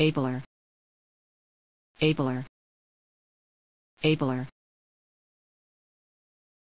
abler. Abler. Abler.